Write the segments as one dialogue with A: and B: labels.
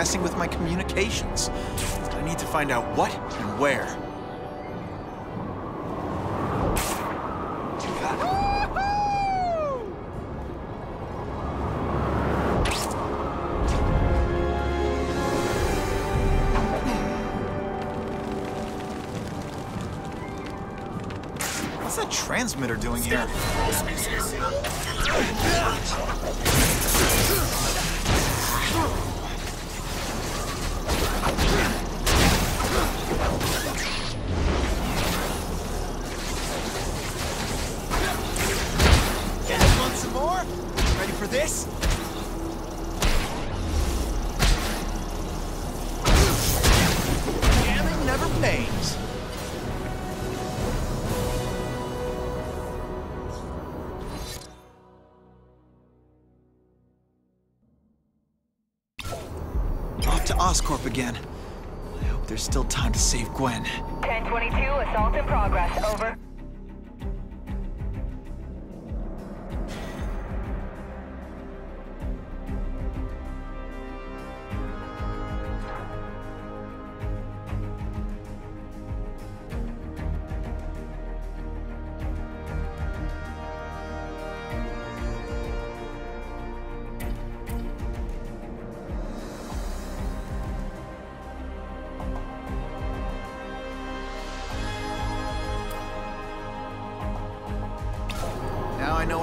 A: Messing with my communications. I need to find out what and where. What's that transmitter doing here?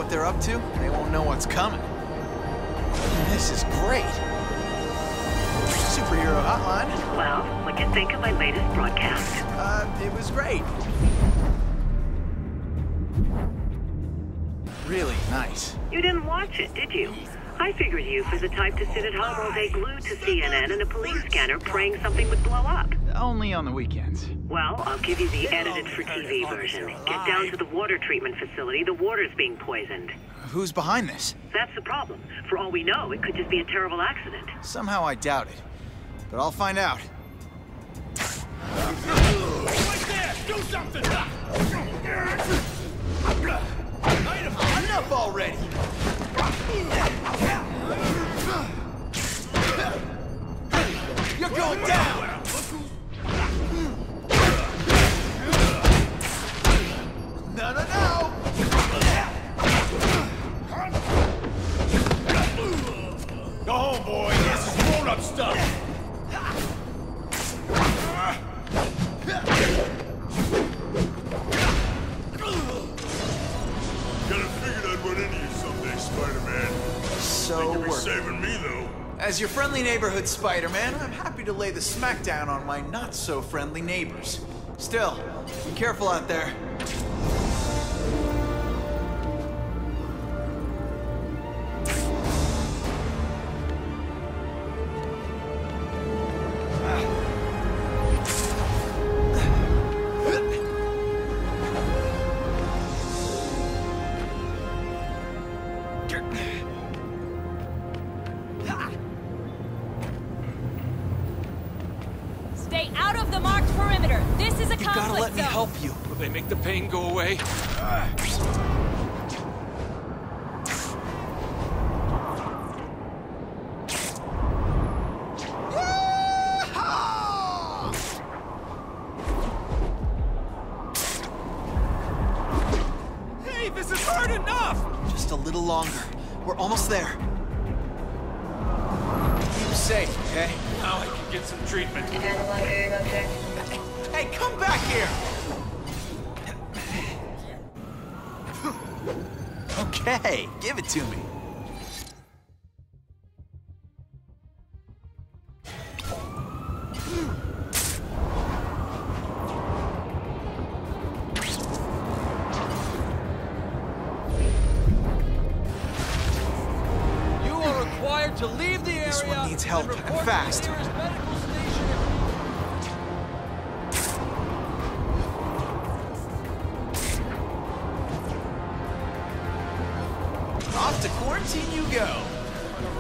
A: What they're up to, they won't know what's coming. This is great. Superhero Hotline.
B: Well, what'd you think of my latest broadcast?
A: Uh, it was great. Really nice.
B: You didn't watch it, did you? I figured you was the type to sit at home all day glued to CNN and a police scanner praying something would blow up.
A: Only on the weekends.
B: Well, I'll give you the edited for TV version. Get down to the water treatment facility. The water's being poisoned.
A: Who's behind this?
B: That's the problem. For all we know, it could just be a terrible accident.
A: Somehow I doubt it. But I'll find out. Enough already! You're going down! As your friendly neighborhood Spider-Man, I'm happy to lay the smackdown on my not-so-friendly neighbors. Still, be careful out there.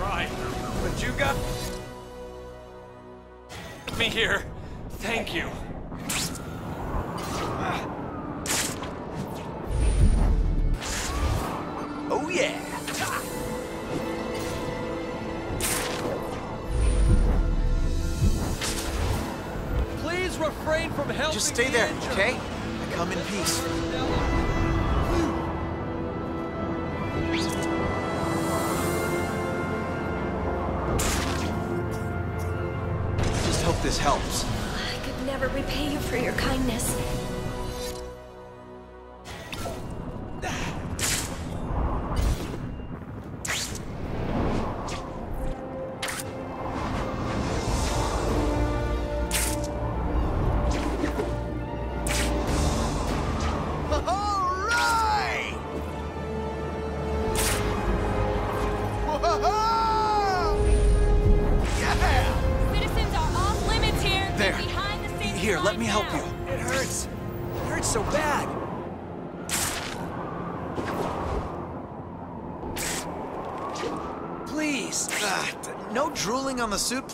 C: right.
A: But you got
C: me here. Thank you.
A: Oh yeah.
D: Please refrain from helping
A: Just stay there,
D: the
A: okay? I come in peace.
E: repay you for your kindness.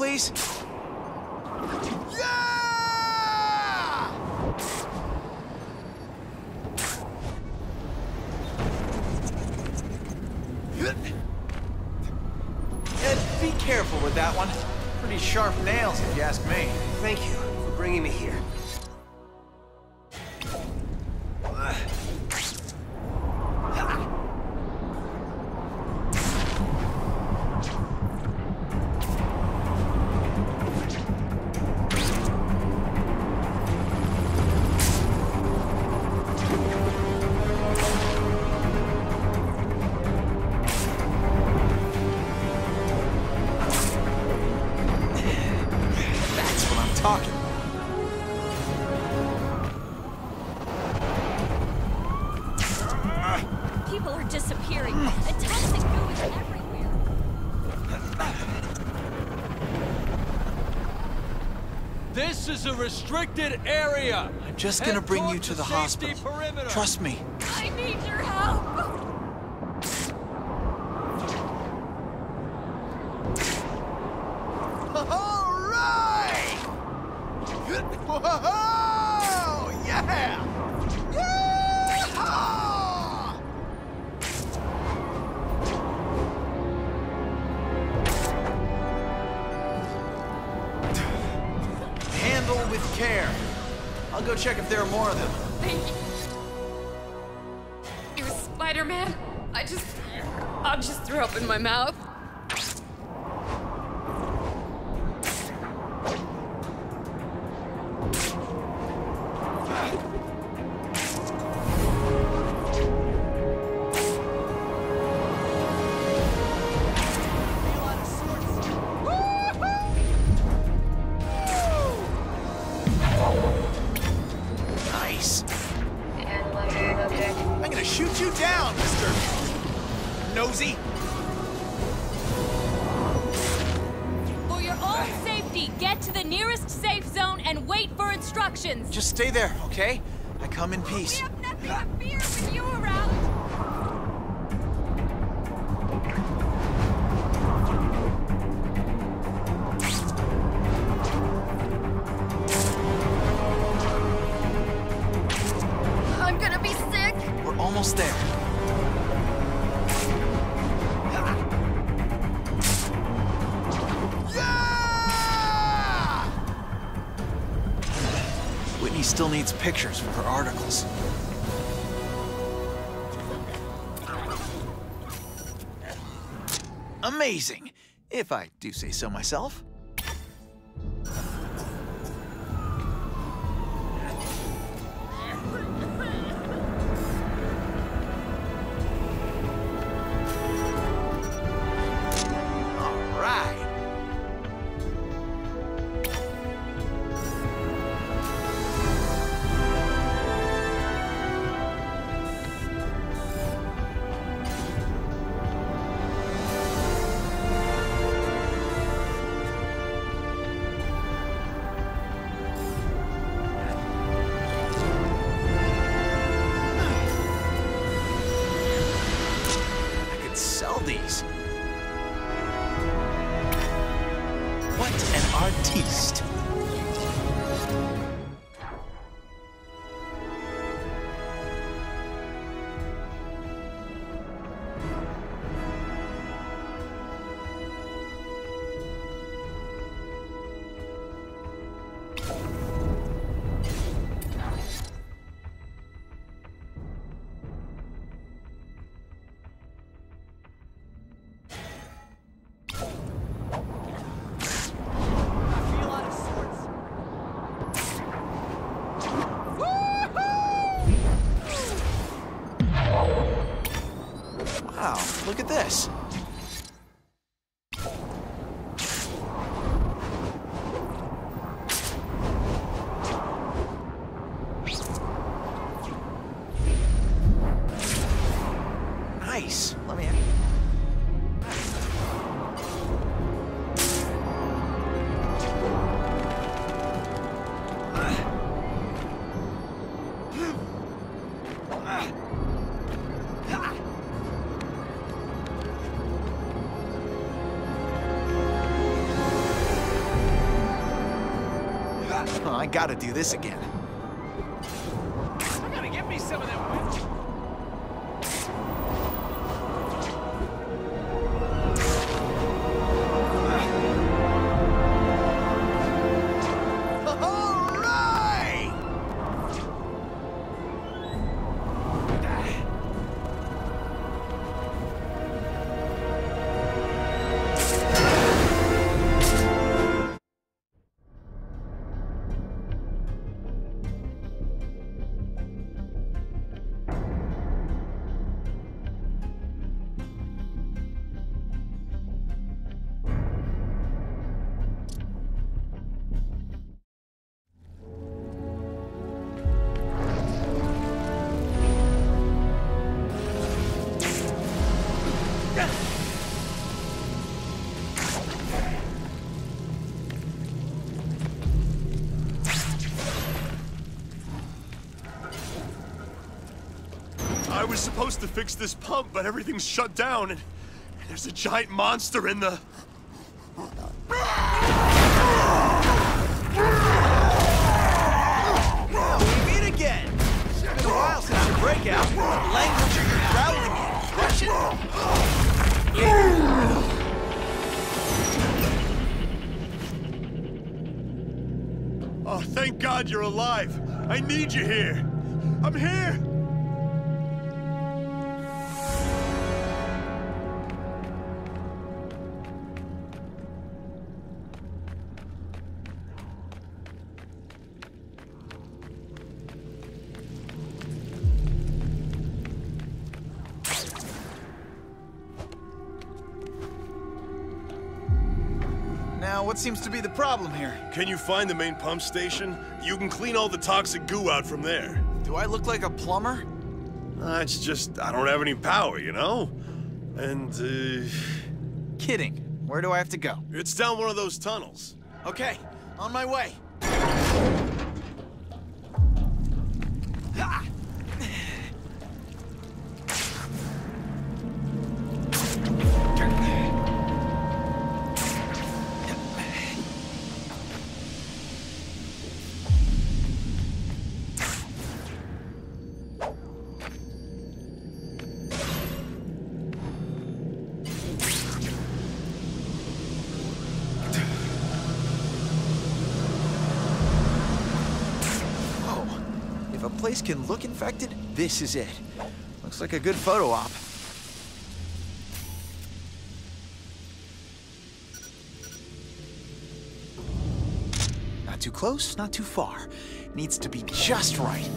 F: please?
G: is
D: a restricted area.
A: I'm just
D: Head gonna
A: bring you to, the hospital.
D: Perimeter.
A: Trust me. Nice. I'm gonna shoot you down, Mr. Nosy.
G: For your own safety, get to the nearest safe zone and wait for instructions.
A: Just stay there, okay? I come in peace. Do say so myself. What an artiste! Gotta do this again.
H: Was supposed to fix this pump, but everything's shut down, and, and there's a giant monster in the.
A: We meet again. It's been a while since your breakout. What language are you growling in? Russian?
H: Oh, thank God you're alive. I need you here. I'm here.
A: Seems to be the problem here?
H: Can you find the main pump station? You can clean all the toxic goo out from there.
A: Do I look like a plumber?
H: Uh, it's just, I don't have any power, you know? And, uh,
A: Kidding. Where do I have to go?
H: it's down one of those tunnels.
A: Okay, on my way. Can look infected, this is it. Looks like a good photo op. Not too close, not too far. Needs to be just right.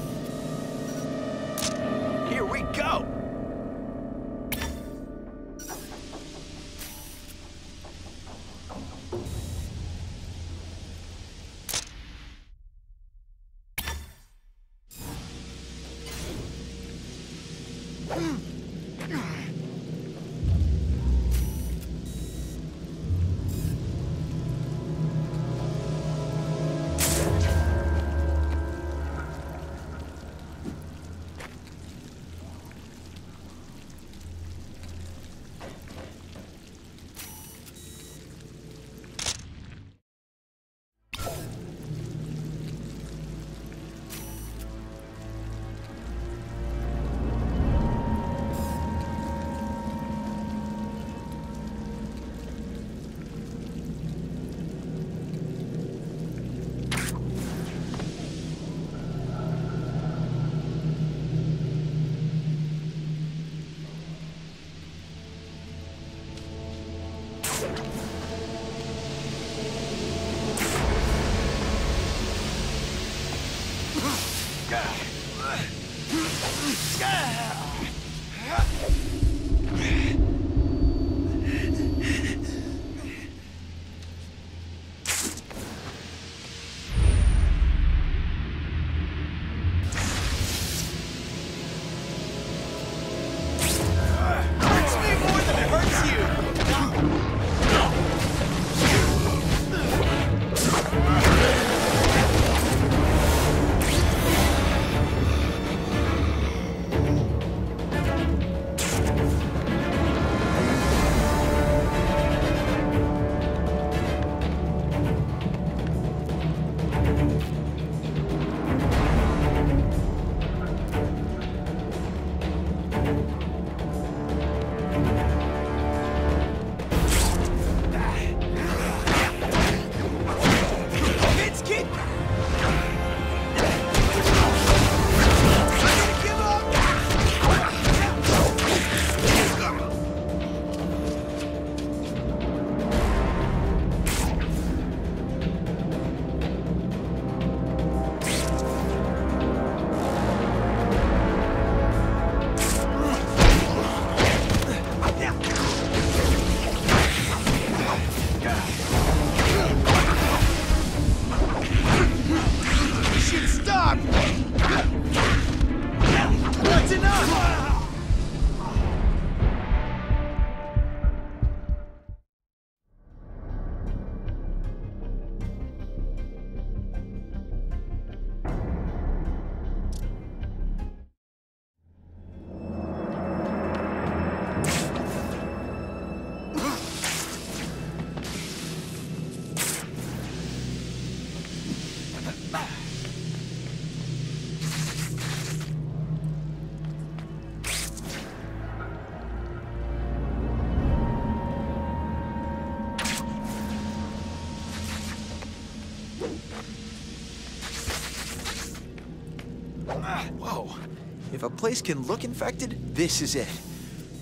A: If a place can look infected, this is it.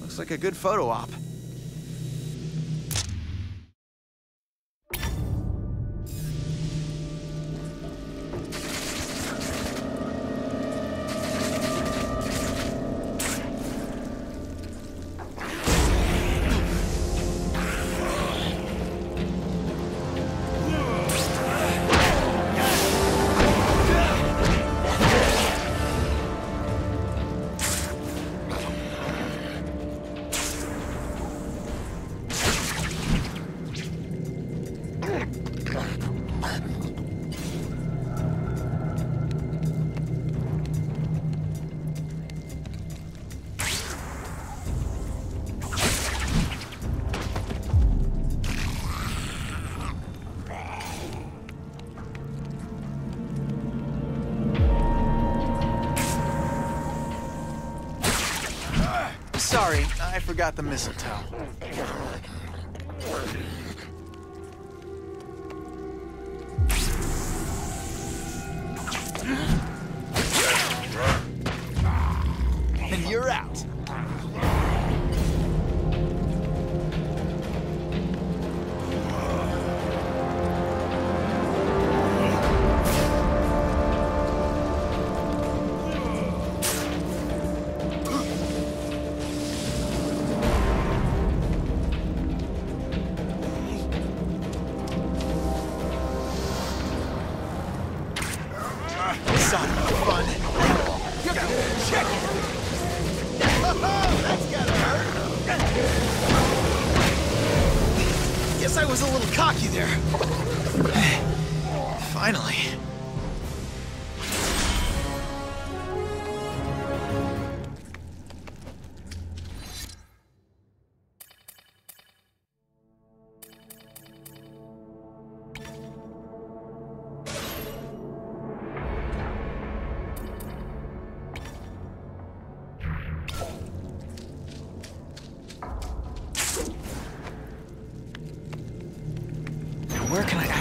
A: Looks like a good photo op. I forgot the mistletoe.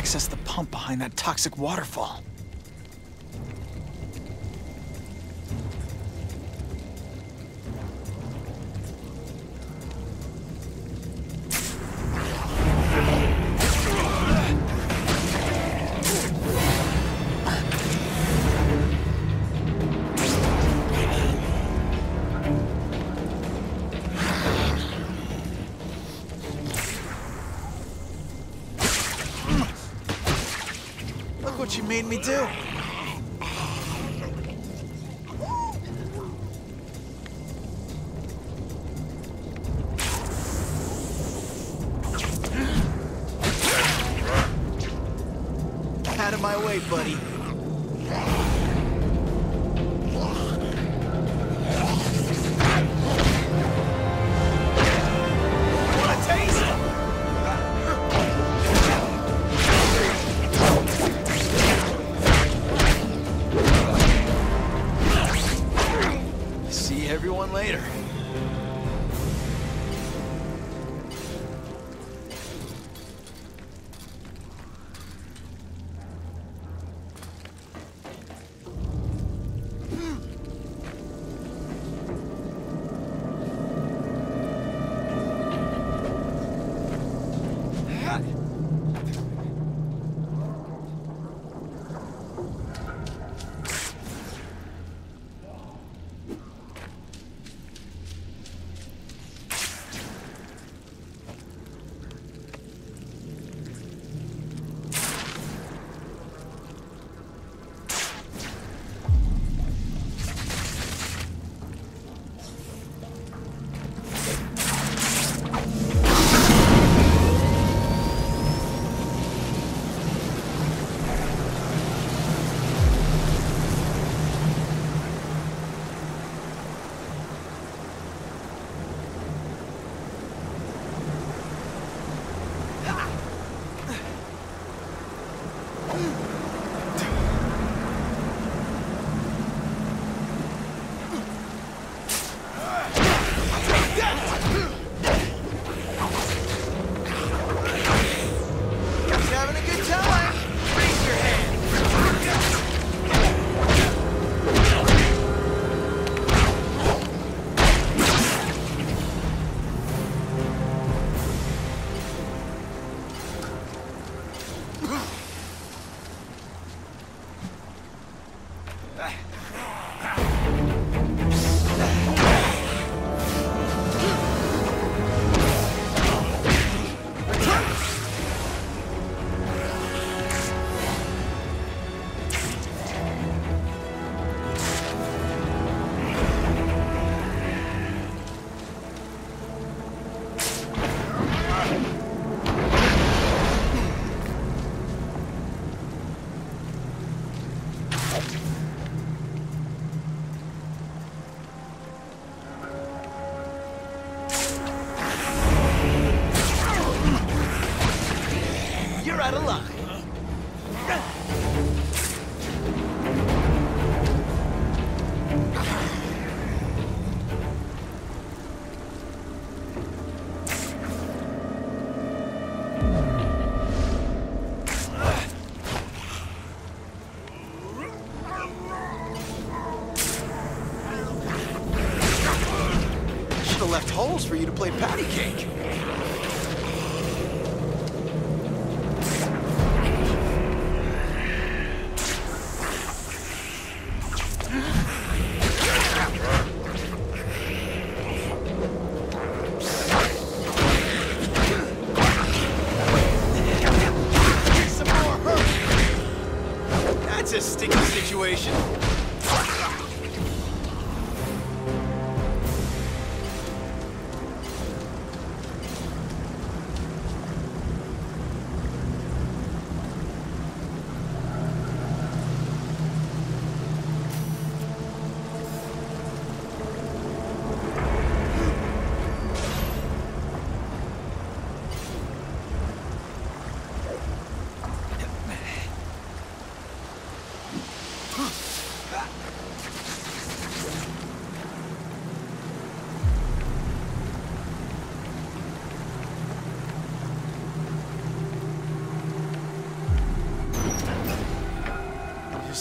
A: Access the pump behind that toxic waterfall? Made me do. Play patty cake.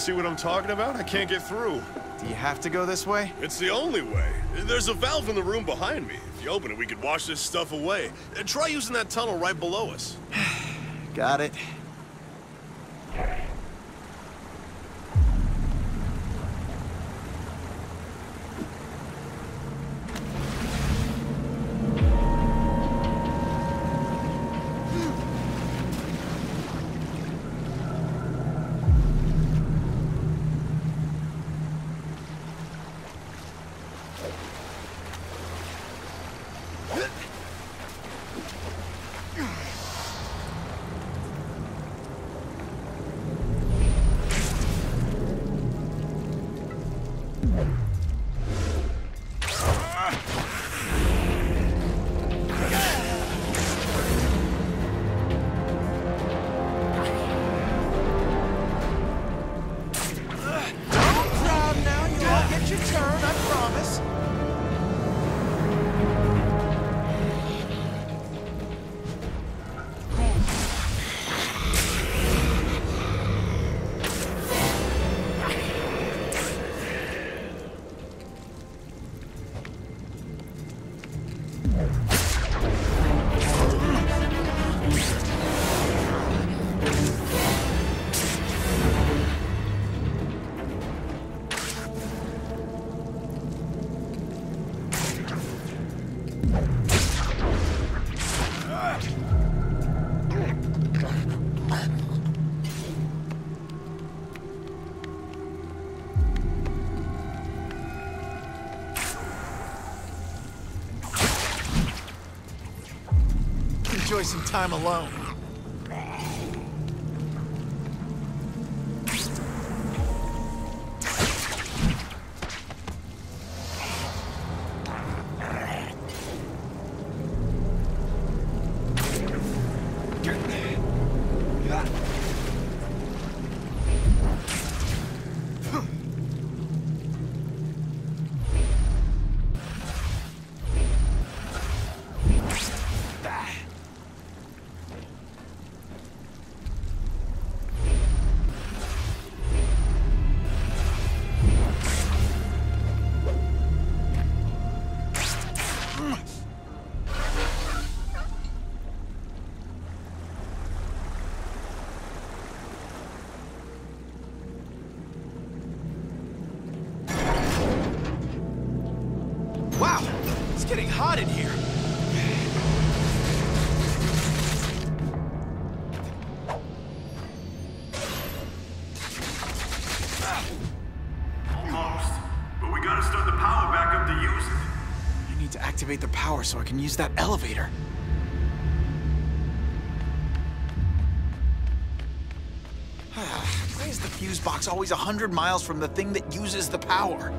H: See what I'm talking about? I can't get through.
A: Do you have to go this way?
H: It's the only way. There's a valve in the room behind me. If you open it, we could wash this stuff away. Try using that tunnel right below us.
A: Got it. Enjoy some time alone.
H: Power back up to use it.
A: I need to activate the power so I can use that elevator. Why is the fuse box always a hundred miles from the thing that uses the power?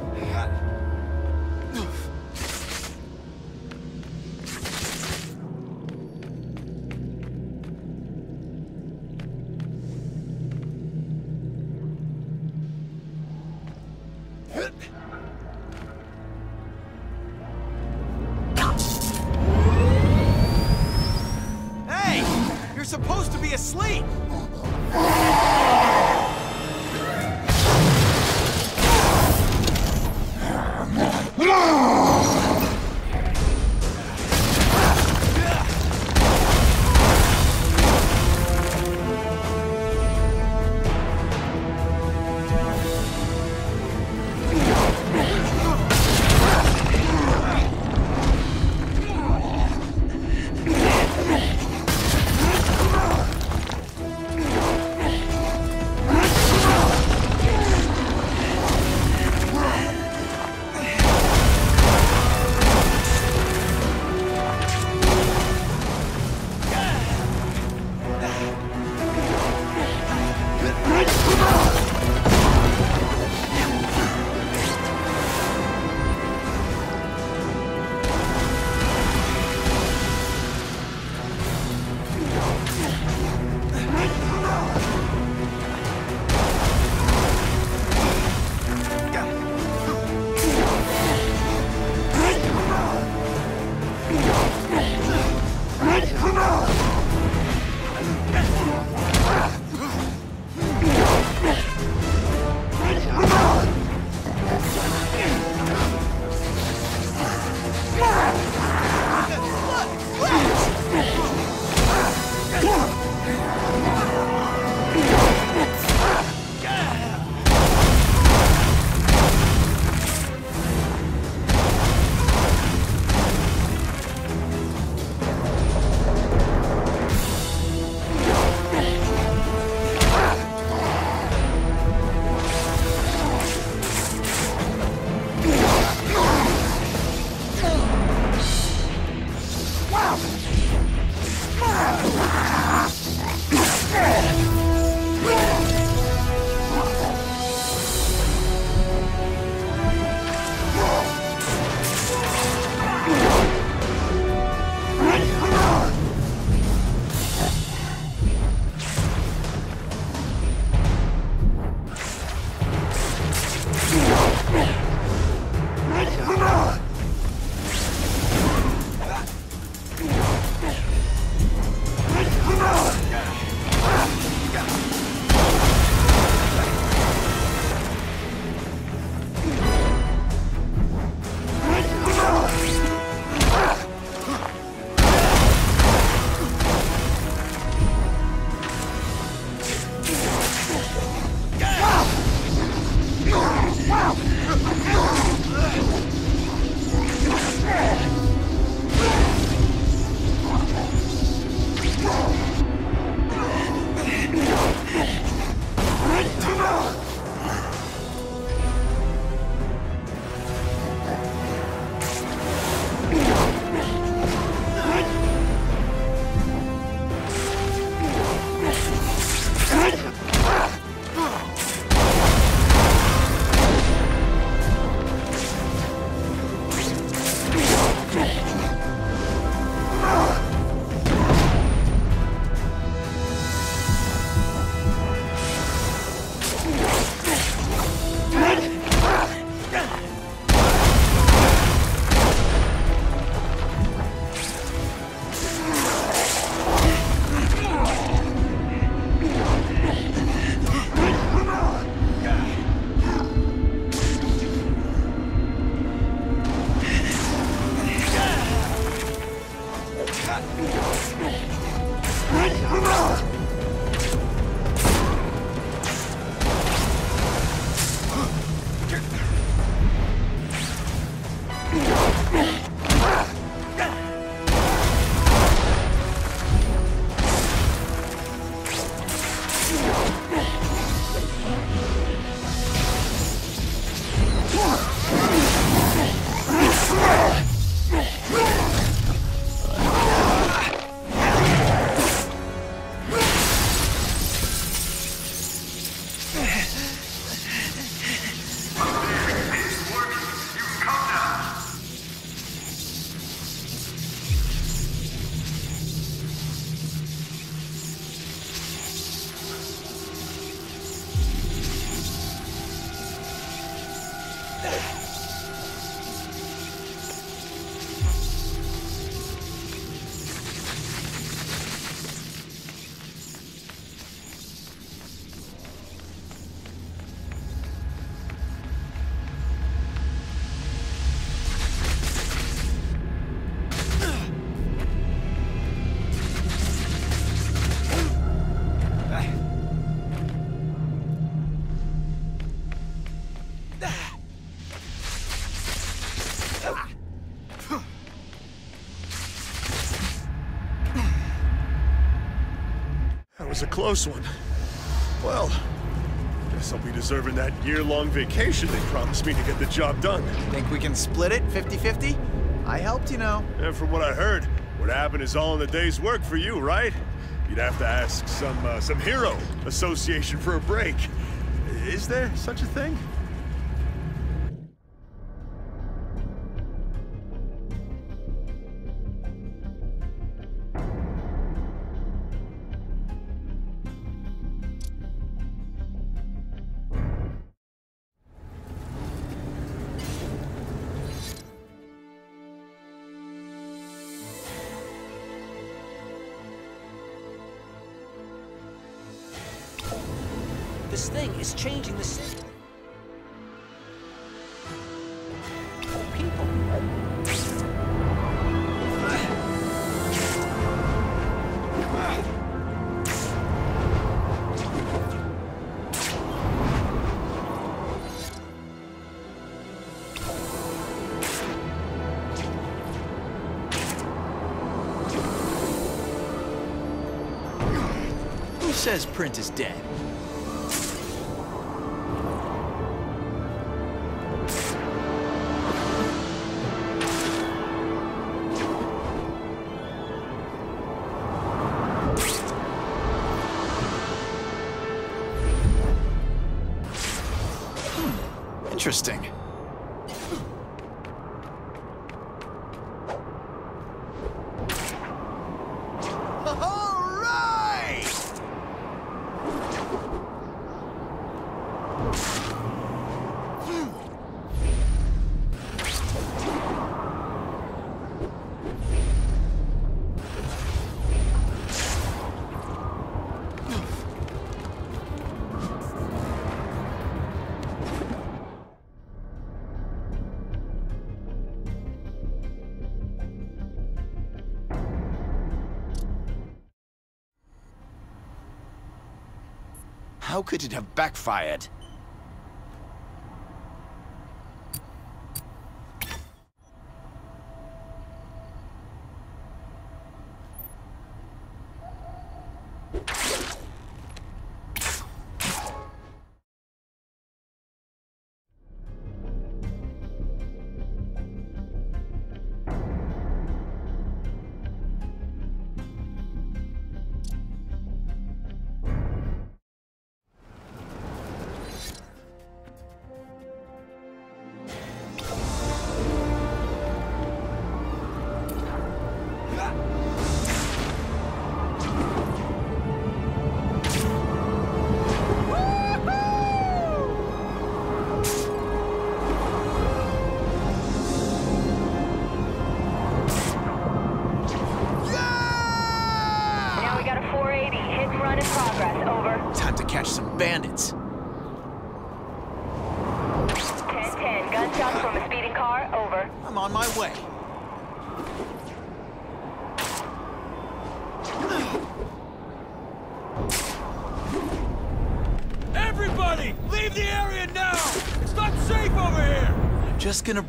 H: Was a close one. Well, guess I'll be deserving that year-long vacation they promised me to get the job done.
A: Think we can split it 50-50? I helped, you know.
H: And from what I heard, what happened is all in the day's work for you, right? You'd have to ask some, uh, some hero association for a break. Is there such a thing?
F: This thing is changing the city.
A: Who says print is dead? How could it have backfired?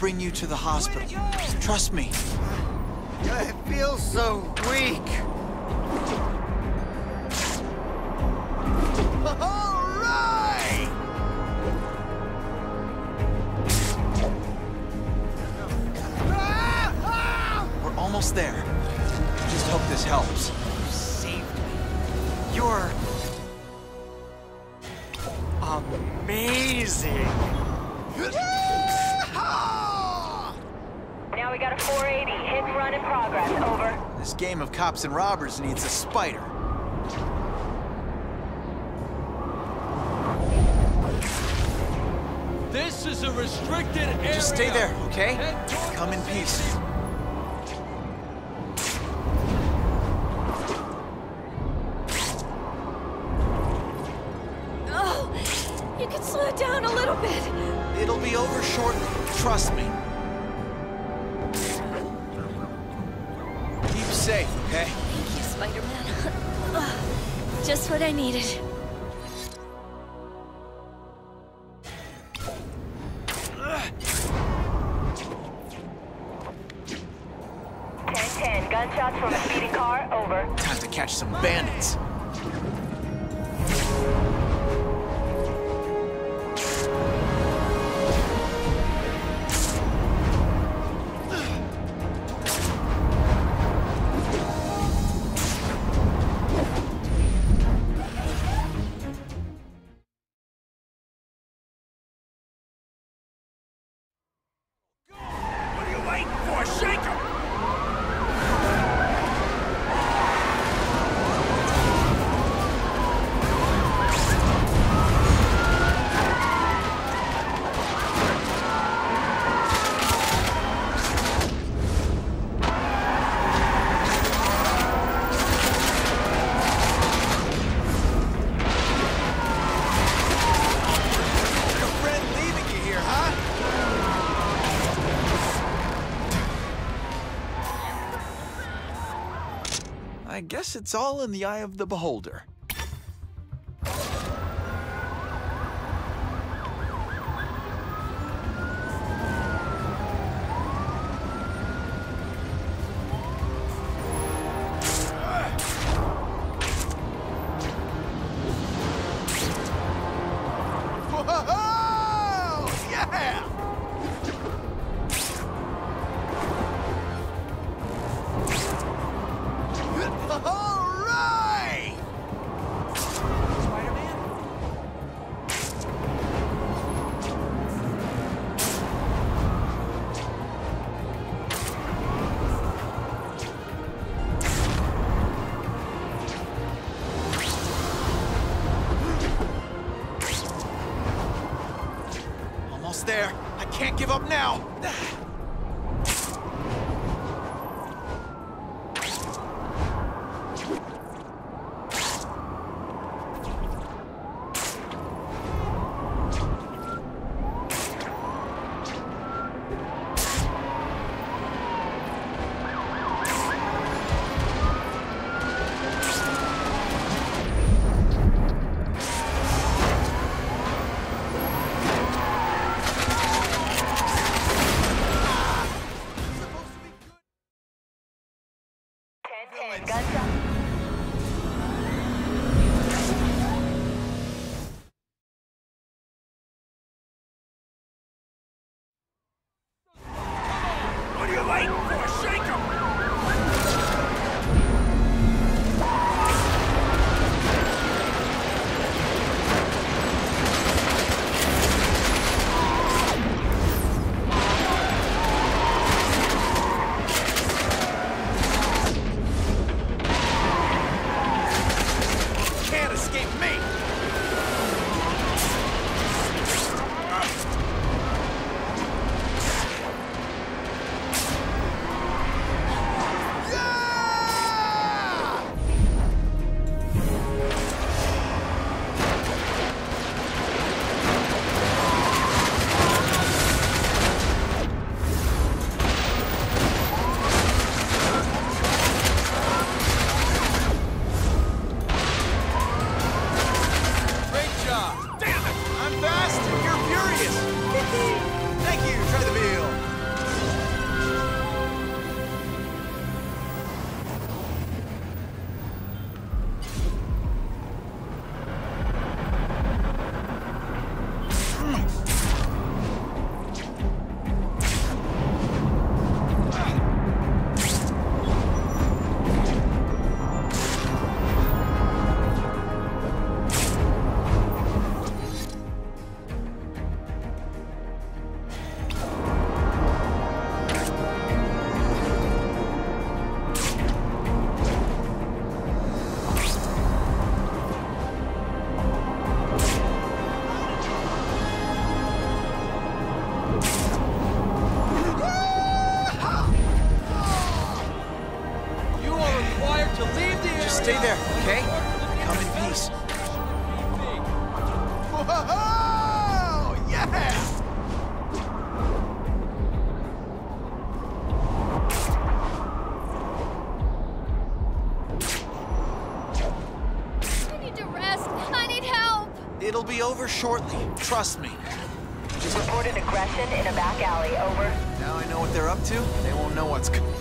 A: Bring you to the hospital. Trust me.
I: I feel so weak. All right!
A: We're almost there. Just hope this helps.
I: You saved me. You're amazing.
J: Now we got a 480. Hit and run in progress. Over.
A: This game of cops and robbers needs a spider.
D: This is a restricted area!
A: Just stay there, okay? Come in peace. it's all in the eye of the beholder. shortly. Trust me.
J: Just Reported aggression in a back alley. Over.
A: Now I know what they're up to. They won't know what's coming.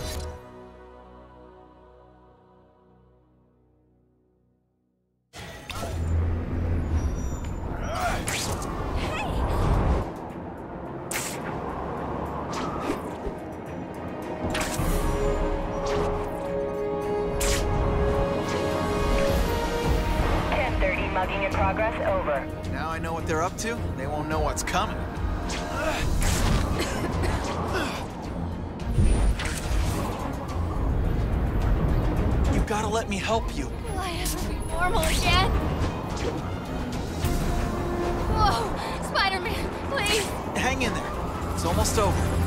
A: It's almost over.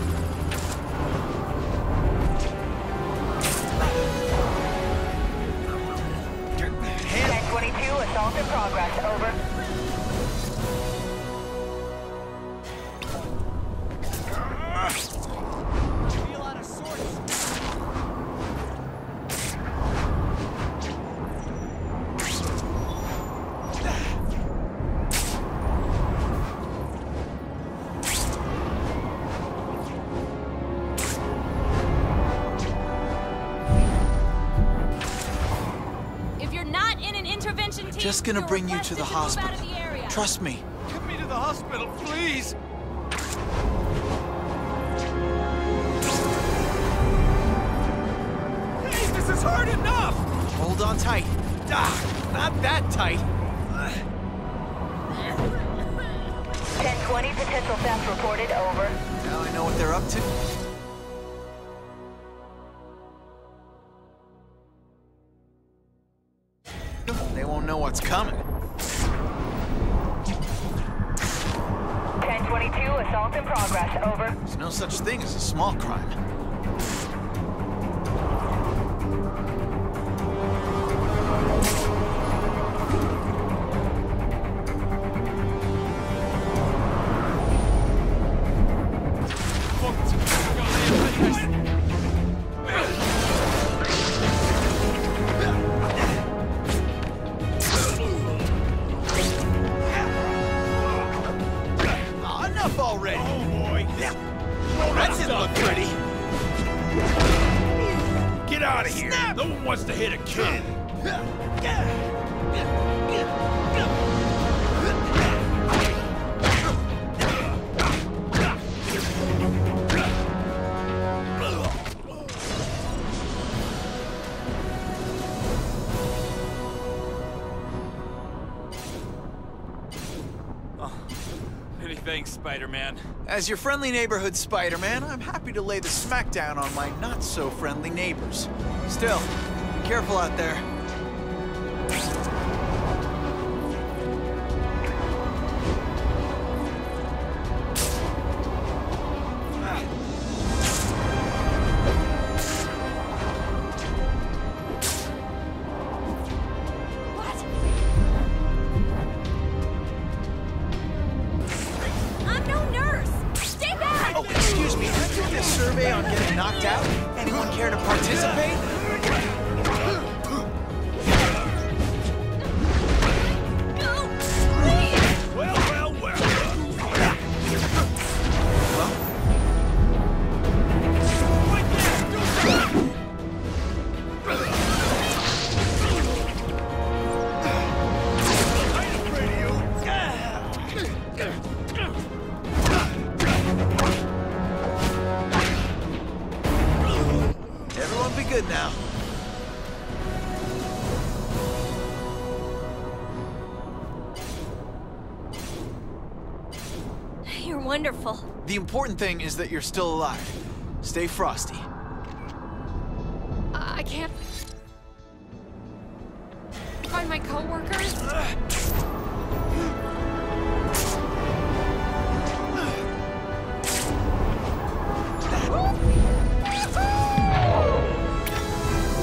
A: Gonna
G: you're
A: bring you to the
G: move
A: hospital.
G: the.
A: Trust me.
C: Get me to the hospital, please!
D: Hey, this is hard enough!
A: Hold on tight.
D: Ah, not that tight.
J: 1020, potential theft reported. Over.
A: Now I know what they're up to.
D: Get out of here. No one wants to hit a kid.
C: Many thanks, Spider-Man.
A: As your friendly neighborhood Spider-Man, I'm happy to lay the smackdown on my not-so-friendly neighbors. Still, be careful out there.
E: Wonderful.
A: The important thing is that you're still alive. Stay frosty.
K: Uh, I can't find my coworkers.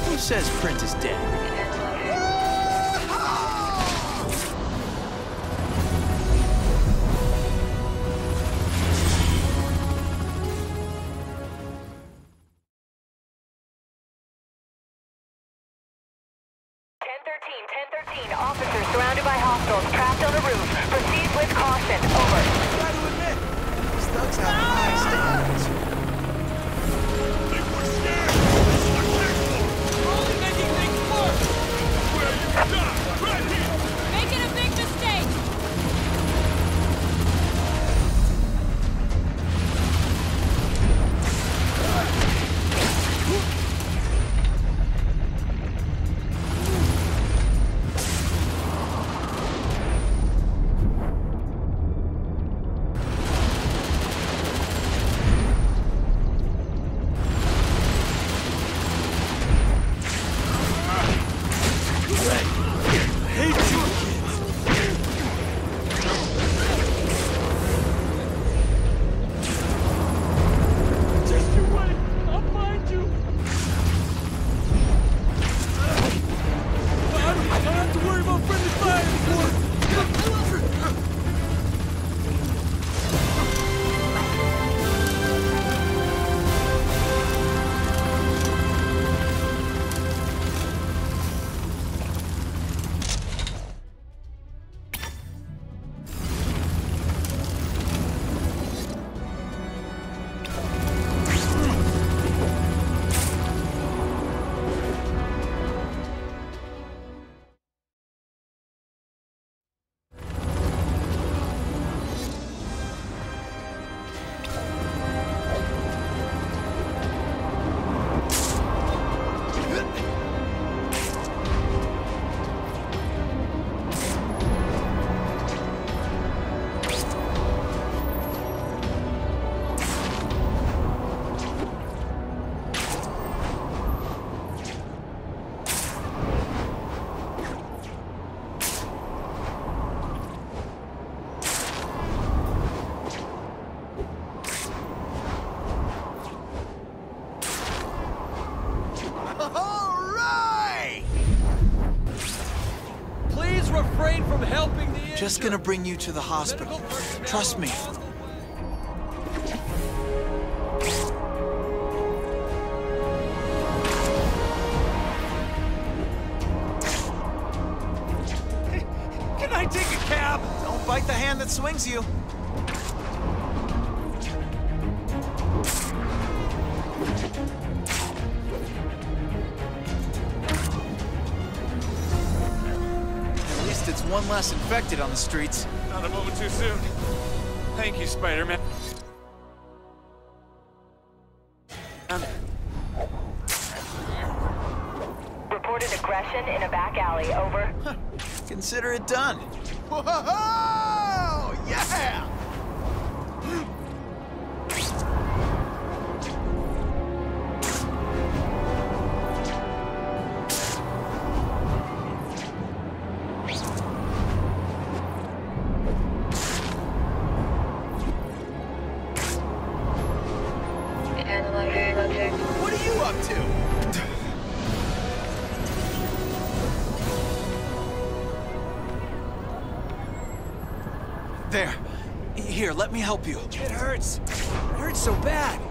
A: Who says print is dead? Gonna bring you to the hospital. Trust me.
I: Can I take a cab?
A: Don't bite the hand that swings you. At one less infected on the streets.
I: Not a moment too soon. Thank you, Spider-Man.
J: Um, Reported aggression in a back alley. Over.
A: Consider it done.
I: Whoa!
A: Me help you.
I: It hurts. It hurts so bad.